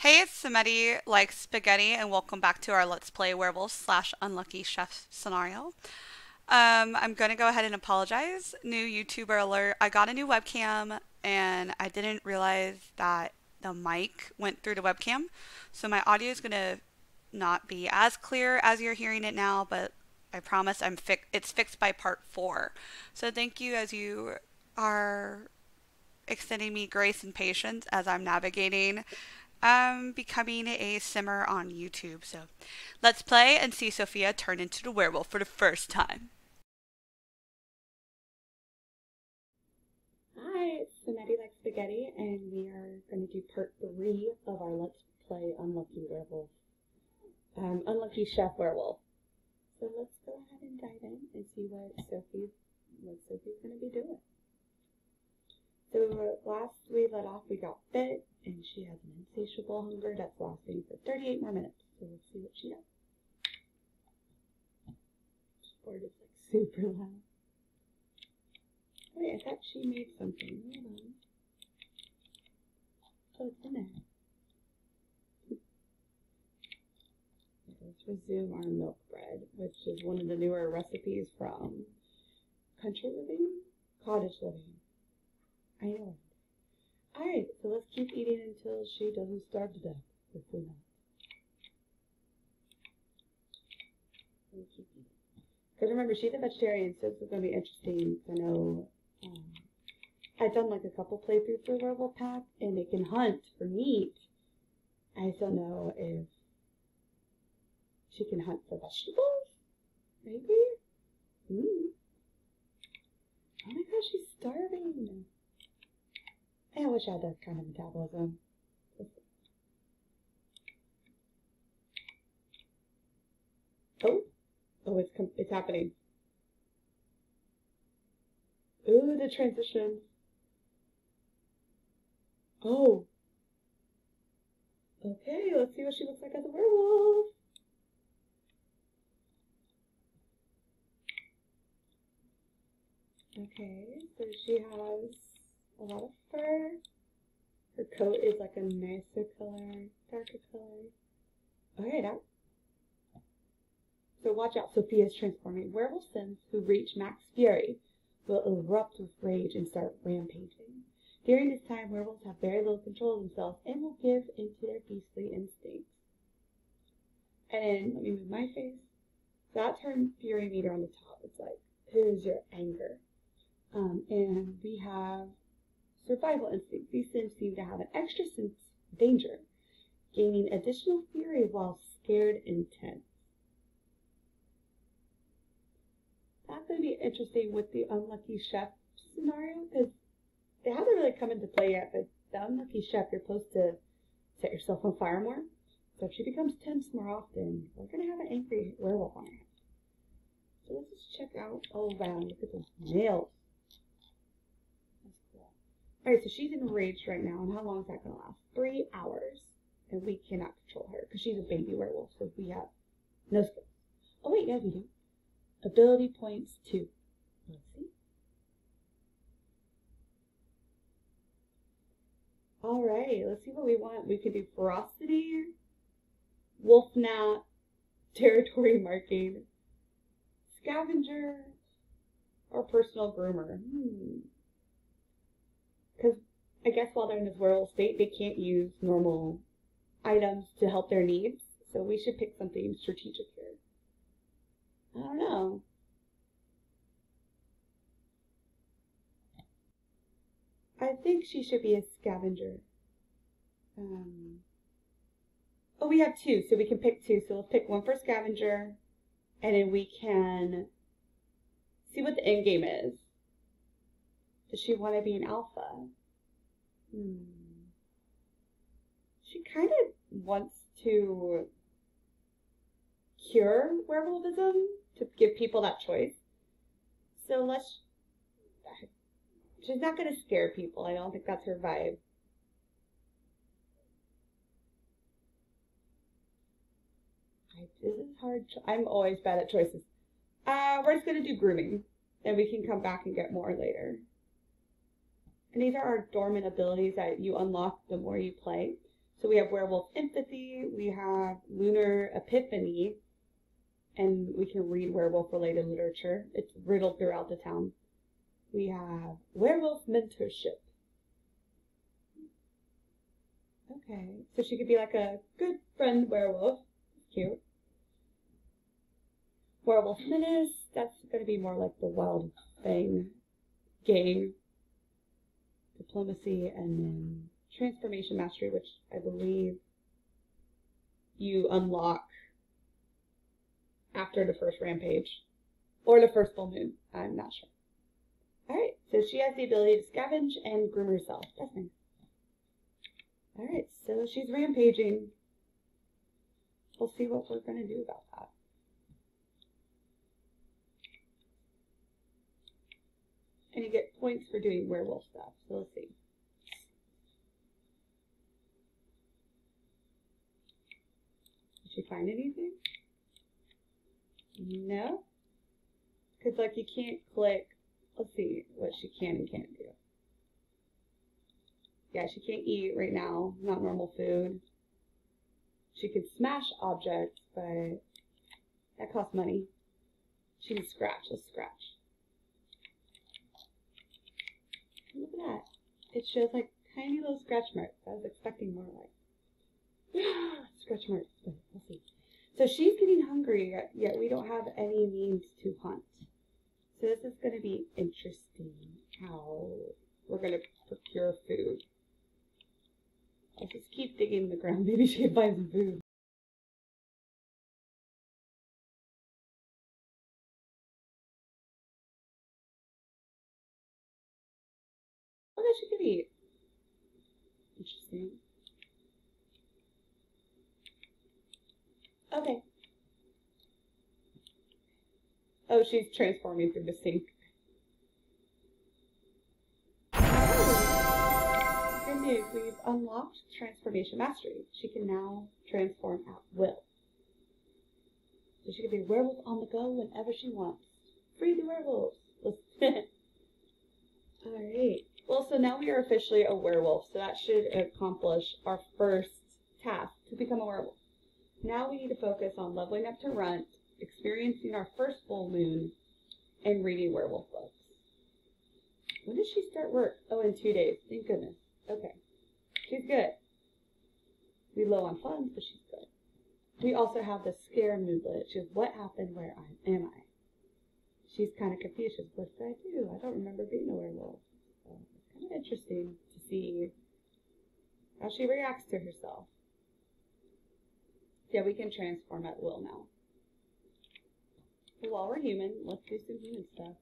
Hey, it's Simetti like spaghetti, and welcome back to our Let's Play Werewolf slash Unlucky Chef scenario. Um, I'm gonna go ahead and apologize. New YouTuber alert. I got a new webcam, and I didn't realize that the mic went through the webcam, so my audio is gonna not be as clear as you're hearing it now, but I promise I'm fi- it's fixed by part four. So thank you as you are extending me grace and patience as I'm navigating um, becoming a simmer on YouTube. So let's play and see Sofia turn into the werewolf for the first time. Hi, it's Simetti Like Spaghetti, and we are going to do part three of our Let's Play Unlucky Werewolf. Um, Unlucky Chef Werewolf. So let's go ahead and dive in and see what Sophie's what Sophie's going to be doing. So last we let off, we got bit, and she has an insatiable hunger that's lasting for 38 more minutes. So let's see what she does. Keyboard is like super loud. Oh, Wait, I thought she made something. Hold on. Oh, it's in there. Let's resume our milk bread, which is one of the newer recipes from Country Living? Cottage Living. I know. Alright, so let's keep eating until she doesn't starve to death. Hopefully not. Because remember, she's a vegetarian, so this is going to be interesting to know. Um, I've done like a couple playthroughs for Werewolf Pack, and they can hunt for meat. I don't know if she can hunt for vegetables? Maybe? Mm. Oh my gosh, she's starving. I wish I had that kind of metabolism. Oh, oh, it's it's happening. Ooh, the transition. Oh. Okay, let's see what she looks like as a werewolf. Okay, so she has a lot of fur. Her coat is like a nicer color, darker color. Okay, that. So watch out, Sofia's transforming. Werewolf who reach max fury will erupt with rage and start rampaging. During this time, werewolves have very little control of themselves and will give into their beastly instincts. And then, let me move my face. That's her fury meter on the top. It's like, here's your anger. Um, and we have survival instinct. These Sims seem to have an extra sense of danger, gaining additional fury while scared and tense. That's going to be interesting with the unlucky chef scenario because they haven't really come into play yet. But the unlucky chef, you're supposed to set yourself on fire more. So if she becomes tense more often, we're going to have an angry werewolf on hands. So let's just check out. Oh wow, look at those nails. Alright, so she's enraged right now, and how long is that going to last? Three hours. And we cannot control her, because she's a baby werewolf, so we have no skills. Oh wait, yeah, we do. Ability points 2. Let's see. Alright, let's see what we want. We could do ferocity, wolf gnat, territory marking, scavenger, or personal groomer. Hmm. I guess while they're in this werewolf state, they can't use normal items to help their needs. So we should pick something strategic here. I don't know. I think she should be a scavenger. Um, oh, we have two, so we can pick two. So let's pick one for scavenger, and then we can see what the end game is. Does she want to be an alpha? Hmm. She kind of wants to cure werewolfism to give people that choice. So let's. She's not going to scare people. I don't think that's her vibe. I, this is hard. I'm always bad at choices. Uh, we're just going to do grooming. And we can come back and get more later. And these are our dormant abilities that you unlock the more you play. So we have werewolf empathy, we have lunar epiphany, and we can read werewolf related literature. It's riddled throughout the town. We have werewolf mentorship. Okay, so she could be like a good friend werewolf. Cute. Werewolf menace, that's going to be more like the wild thing. Gang. Diplomacy, and then transformation mastery, which I believe you unlock after the first rampage or the first full moon. I'm not sure. Alright, so she has the ability to scavenge and groom herself. That's nice. Alright, so she's rampaging. We'll see what we're going to do about that. And you get points for doing werewolf stuff, so let's see. Did she find anything? No? Because, like, you can't click. Let's see what she can and can't do. Yeah, she can't eat right now. Not normal food. She could smash objects, but that costs money. She can scratch. Let's scratch. Look at that. It shows like tiny little scratch marks. I was expecting more like scratch marks, but we'll see. So she's getting hungry, yet we don't have any means to hunt. So this is going to be interesting how we're going to procure food. I'll just keep digging in the ground. Maybe she can find some food. She can eat? Interesting. Okay. Oh, she's transforming through the sink. Oh. Good news, we've unlocked Transformation Mastery. She can now transform at will. So she can be a werewolf on the go whenever she wants. Free the werewolves! Alright. Well, so now we are officially a werewolf, so that should accomplish our first task to become a werewolf. Now we need to focus on leveling up to Runt, experiencing our first full moon, and reading werewolf books. When does she start work? Oh, in two days. Thank goodness. Okay. She's good. We low on funds, but she's good. We also have the scare moodlet. She's what happened? Where am I? She's kind of confused. What did I do? I don't remember being a werewolf. So it's kind of interesting to see how she reacts to herself. Yeah, we can transform at will now. But while we're human, let's do some human stuff.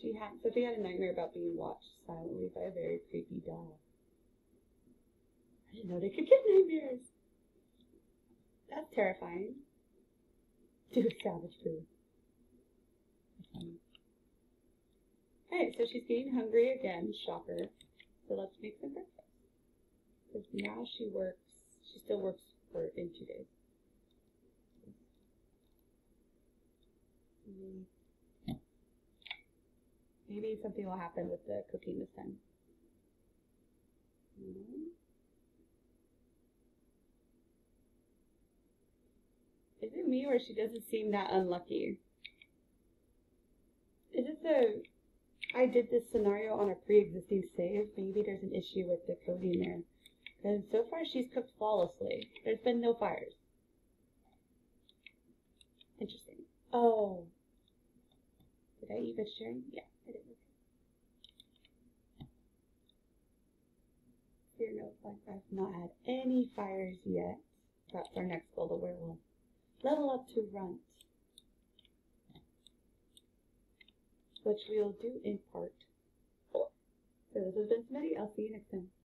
She had Sophie had a nightmare about being watched silently by a very creepy doll. I didn't know they could get nightmares. Terrifying. Do savage food. Okay, so she's getting hungry again, shocker. So let's make some breakfast. Because now she works, she still works for in two days. Maybe something will happen with the cooking this time. Mm-hmm. Is it me or she doesn't seem that unlucky? Is it the I did this scenario on a pre-existing save. Maybe there's an issue with the coding there. Because so far she's cooked flawlessly. There's been no fires. Interesting. Oh. Did I eat vegetarian? Yeah, I did. Fear no I've not had any fires yet. That's our next goal, the werewolf. Level up to runt. which we'll do in part four. So this has been Smitty. I'll see you next time.